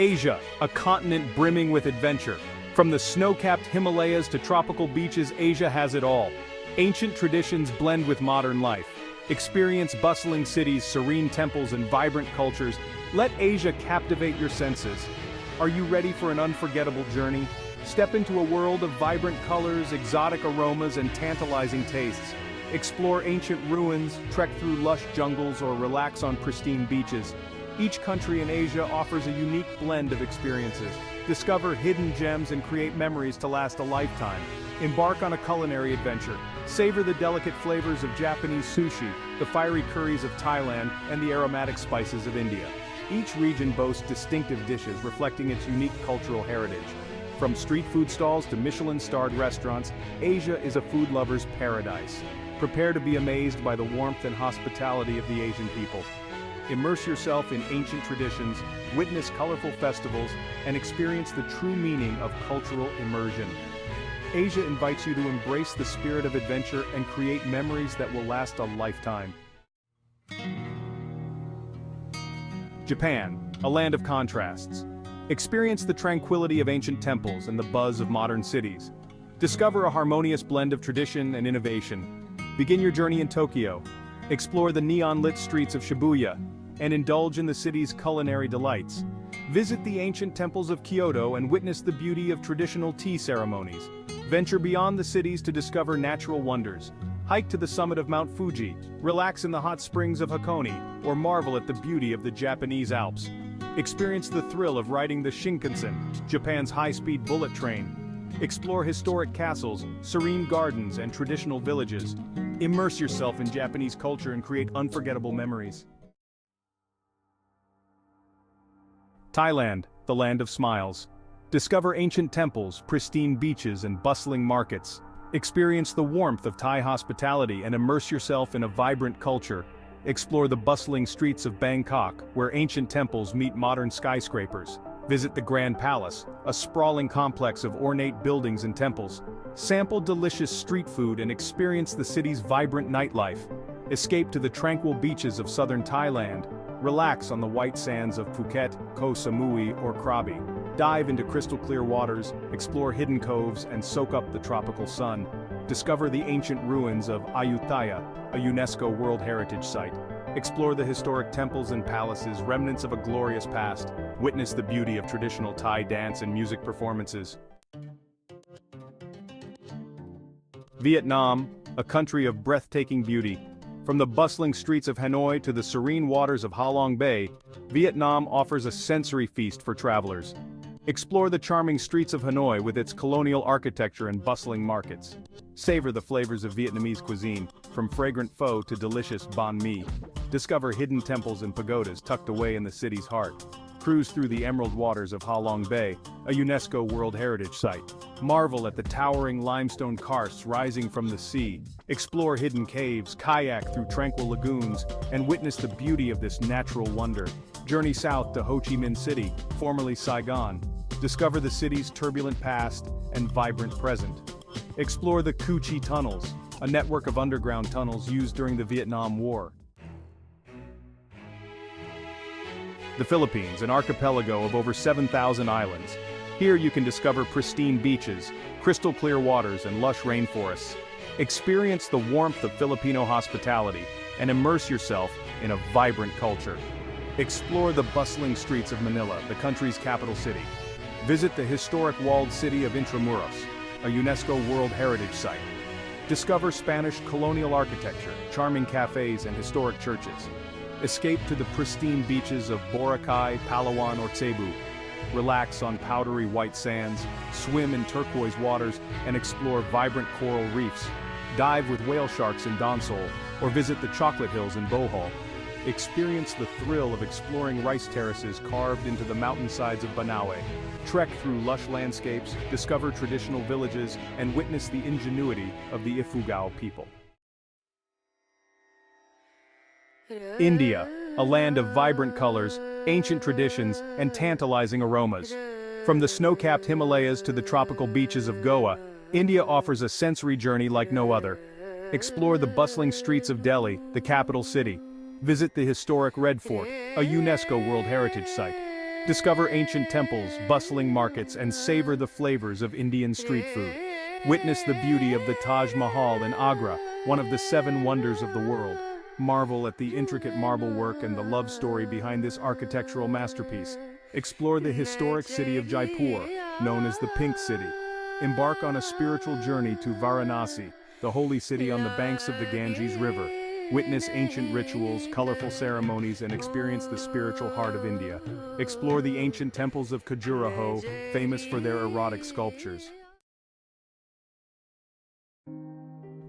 Asia, a continent brimming with adventure. From the snow-capped Himalayas to tropical beaches, Asia has it all. Ancient traditions blend with modern life. Experience bustling cities, serene temples, and vibrant cultures. Let Asia captivate your senses. Are you ready for an unforgettable journey? Step into a world of vibrant colors, exotic aromas, and tantalizing tastes. Explore ancient ruins, trek through lush jungles, or relax on pristine beaches. Each country in Asia offers a unique blend of experiences. Discover hidden gems and create memories to last a lifetime. Embark on a culinary adventure. Savor the delicate flavors of Japanese sushi, the fiery curries of Thailand, and the aromatic spices of India. Each region boasts distinctive dishes reflecting its unique cultural heritage. From street food stalls to Michelin-starred restaurants, Asia is a food lover's paradise. Prepare to be amazed by the warmth and hospitality of the Asian people. Immerse yourself in ancient traditions, witness colorful festivals, and experience the true meaning of cultural immersion. Asia invites you to embrace the spirit of adventure and create memories that will last a lifetime. Japan, a land of contrasts. Experience the tranquility of ancient temples and the buzz of modern cities. Discover a harmonious blend of tradition and innovation. Begin your journey in Tokyo. Explore the neon-lit streets of Shibuya, and indulge in the city's culinary delights. Visit the ancient temples of Kyoto and witness the beauty of traditional tea ceremonies. Venture beyond the cities to discover natural wonders. Hike to the summit of Mount Fuji, relax in the hot springs of Hakone, or marvel at the beauty of the Japanese Alps. Experience the thrill of riding the Shinkansen, Japan's high-speed bullet train. Explore historic castles, serene gardens, and traditional villages. Immerse yourself in Japanese culture and create unforgettable memories. Thailand, the land of smiles. Discover ancient temples, pristine beaches and bustling markets. Experience the warmth of Thai hospitality and immerse yourself in a vibrant culture. Explore the bustling streets of Bangkok, where ancient temples meet modern skyscrapers. Visit the Grand Palace, a sprawling complex of ornate buildings and temples. Sample delicious street food and experience the city's vibrant nightlife. Escape to the tranquil beaches of southern Thailand, Relax on the white sands of Phuket, Koh Samui or Krabi. Dive into crystal clear waters, explore hidden coves and soak up the tropical sun. Discover the ancient ruins of Ayutthaya, a UNESCO World Heritage Site. Explore the historic temples and palaces, remnants of a glorious past. Witness the beauty of traditional Thai dance and music performances. Vietnam, a country of breathtaking beauty, from the bustling streets of Hanoi to the serene waters of Ha Long Bay, Vietnam offers a sensory feast for travelers. Explore the charming streets of Hanoi with its colonial architecture and bustling markets. Savor the flavors of Vietnamese cuisine, from fragrant pho to delicious banh mi. Discover hidden temples and pagodas tucked away in the city's heart. Cruise through the emerald waters of Ha Long Bay, a UNESCO World Heritage Site. Marvel at the towering limestone karsts rising from the sea. Explore hidden caves, kayak through tranquil lagoons, and witness the beauty of this natural wonder. Journey south to Ho Chi Minh City, formerly Saigon. Discover the city's turbulent past and vibrant present. Explore the Cu Chi Tunnels, a network of underground tunnels used during the Vietnam War. The Philippines, an archipelago of over 7,000 islands. Here you can discover pristine beaches, crystal clear waters and lush rainforests. Experience the warmth of Filipino hospitality and immerse yourself in a vibrant culture. Explore the bustling streets of Manila, the country's capital city. Visit the historic walled city of Intramuros, a UNESCO World Heritage Site. Discover Spanish colonial architecture, charming cafes and historic churches. Escape to the pristine beaches of Boracay, Palawan or Cebu. Relax on powdery white sands, swim in turquoise waters, and explore vibrant coral reefs. Dive with whale sharks in Donsol, or visit the Chocolate Hills in Bohol. Experience the thrill of exploring rice terraces carved into the mountainsides of Banaue. Trek through lush landscapes, discover traditional villages, and witness the ingenuity of the Ifugao people. India, a land of vibrant colors, ancient traditions, and tantalizing aromas. From the snow-capped Himalayas to the tropical beaches of Goa, India offers a sensory journey like no other. Explore the bustling streets of Delhi, the capital city. Visit the historic Red Fort, a UNESCO World Heritage Site. Discover ancient temples, bustling markets, and savor the flavors of Indian street food. Witness the beauty of the Taj Mahal in Agra, one of the seven wonders of the world. Marvel at the intricate marble work and the love story behind this architectural masterpiece. Explore the historic city of Jaipur, known as the Pink City. Embark on a spiritual journey to Varanasi, the holy city on the banks of the Ganges River. Witness ancient rituals, colorful ceremonies, and experience the spiritual heart of India. Explore the ancient temples of Khajuraho, famous for their erotic sculptures.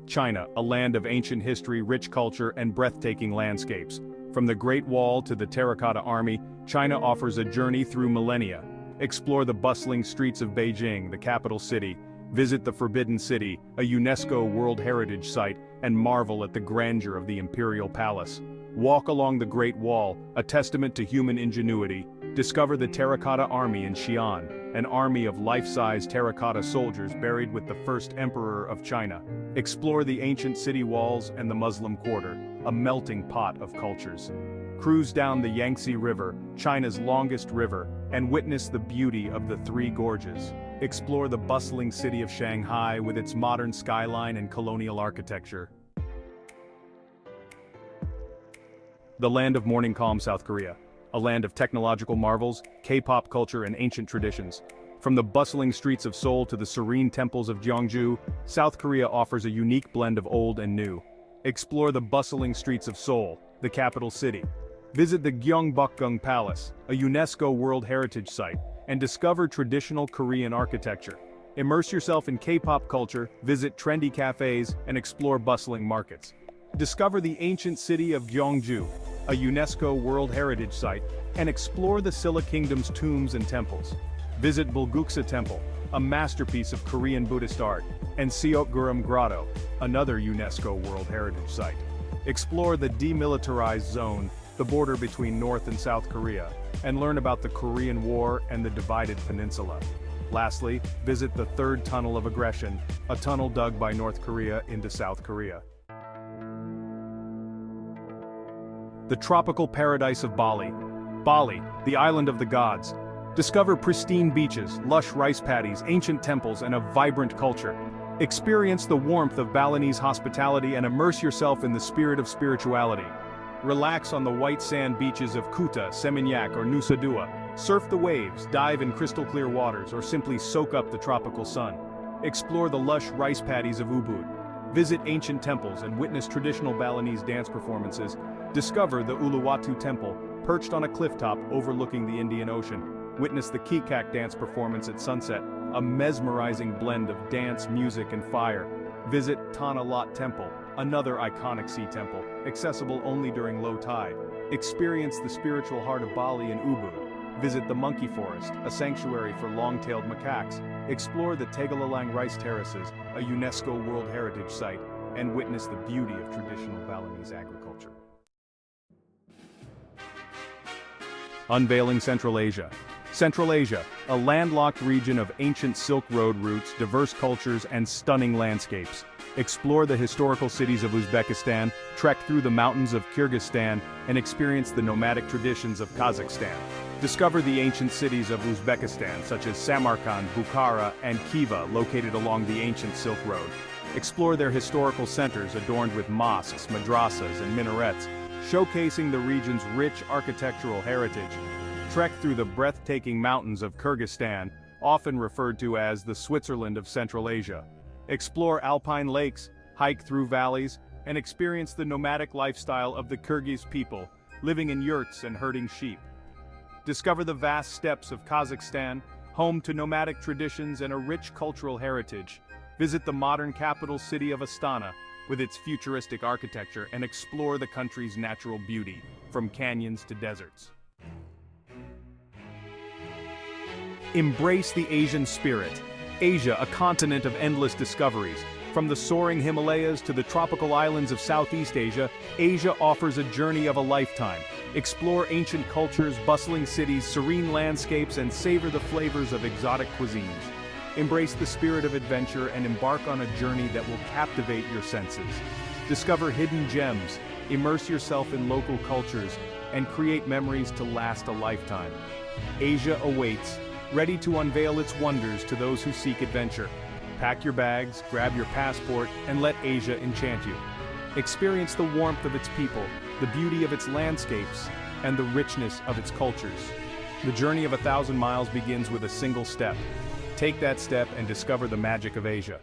China, a land of ancient history, rich culture, and breathtaking landscapes. From the Great Wall to the Terracotta Army, China offers a journey through millennia. Explore the bustling streets of Beijing, the capital city, visit the Forbidden City, a UNESCO World Heritage Site, and marvel at the grandeur of the Imperial Palace. Walk along the Great Wall, a testament to human ingenuity. Discover the Terracotta Army in Xi'an, an army of life-size terracotta soldiers buried with the first emperor of China. Explore the ancient city walls and the Muslim Quarter, a melting pot of cultures. Cruise down the Yangtze River, China's longest river, and witness the beauty of the Three Gorges. Explore the bustling city of Shanghai with its modern skyline and colonial architecture. The land of morning calm South Korea. A land of technological marvels, K-pop culture and ancient traditions. From the bustling streets of Seoul to the serene temples of Gyeongju, South Korea offers a unique blend of old and new. Explore the bustling streets of Seoul, the capital city. Visit the Gyeongbokgung Palace, a UNESCO World Heritage Site, and discover traditional Korean architecture. Immerse yourself in K-pop culture, visit trendy cafes, and explore bustling markets. Discover the ancient city of Gyeongju, a UNESCO World Heritage Site, and explore the Silla Kingdom's tombs and temples. Visit Bulguksa Temple, a masterpiece of Korean Buddhist art, and Seokguram Grotto, another UNESCO World Heritage Site. Explore the demilitarized zone, the border between North and South Korea, and learn about the Korean War and the divided peninsula. Lastly, visit the third tunnel of aggression, a tunnel dug by North Korea into South Korea. The tropical paradise of Bali. Bali, the island of the gods. Discover pristine beaches, lush rice paddies, ancient temples, and a vibrant culture. Experience the warmth of Balinese hospitality and immerse yourself in the spirit of spirituality. Relax on the white sand beaches of Kuta, Seminyak or Nusa Dua. Surf the waves, dive in crystal clear waters, or simply soak up the tropical sun. Explore the lush rice paddies of Ubud. Visit ancient temples and witness traditional Balinese dance performances. Discover the Uluwatu Temple, perched on a clifftop overlooking the Indian Ocean. Witness the Kecak dance performance at sunset, a mesmerizing blend of dance, music, and fire. Visit Tanah Lot Temple, another iconic sea temple, accessible only during low tide. Experience the spiritual heart of Bali in Ubud. Visit the Monkey Forest, a sanctuary for long-tailed macaques. Explore the Tegalalang Rice Terraces, a UNESCO World Heritage Site, and witness the beauty of traditional Balinese agriculture. Unveiling Central Asia. Central Asia, a landlocked region of ancient Silk Road routes, diverse cultures, and stunning landscapes. Explore the historical cities of Uzbekistan, trek through the mountains of Kyrgyzstan, and experience the nomadic traditions of Kazakhstan. Discover the ancient cities of Uzbekistan, such as Samarkand, Bukhara, and Khiva, located along the ancient Silk Road. Explore their historical centers adorned with mosques, madrasas, and minarets, showcasing the region's rich architectural heritage. Trek through the breathtaking mountains of Kyrgyzstan, often referred to as the Switzerland of Central Asia. Explore alpine lakes, hike through valleys, and experience the nomadic lifestyle of the Kyrgyz people, living in yurts and herding sheep. Discover the vast steppes of Kazakhstan, home to nomadic traditions and a rich cultural heritage. Visit the modern capital city of Astana, with its futuristic architecture and explore the country's natural beauty, from canyons to deserts. Embrace the Asian spirit. Asia, a continent of endless discoveries. From the soaring Himalayas to the tropical islands of Southeast Asia, Asia offers a journey of a lifetime. Explore ancient cultures, bustling cities, serene landscapes, and savor the flavors of exotic cuisines. Embrace the spirit of adventure and embark on a journey that will captivate your senses. Discover hidden gems, immerse yourself in local cultures, and create memories to last a lifetime. Asia awaits, ready to unveil its wonders to those who seek adventure. Pack your bags, grab your passport, and let Asia enchant you. Experience the warmth of its people, the beauty of its landscapes, and the richness of its cultures. The journey of a thousand miles begins with a single step. Take that step and discover the magic of Asia.